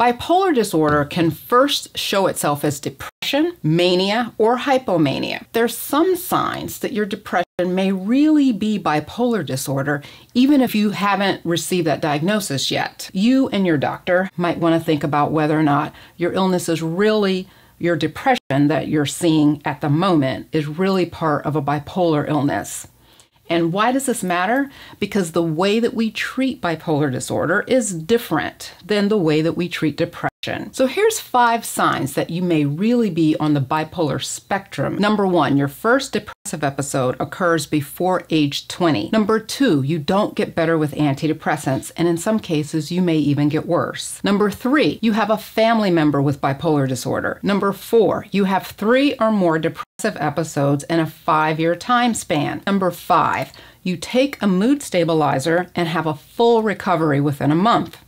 Bipolar disorder can first show itself as depression, mania, or hypomania. There's some signs that your depression may really be bipolar disorder, even if you haven't received that diagnosis yet. You and your doctor might want to think about whether or not your illness is really your depression that you're seeing at the moment is really part of a bipolar illness. And why does this matter? Because the way that we treat bipolar disorder is different than the way that we treat depression. So here's five signs that you may really be on the bipolar spectrum. Number one, your first depressive episode occurs before age 20. Number two, you don't get better with antidepressants, and in some cases, you may even get worse. Number three, you have a family member with bipolar disorder. Number four, you have three or more depressive episodes in a five year time span. Number five, you take a mood stabilizer and have a full recovery within a month.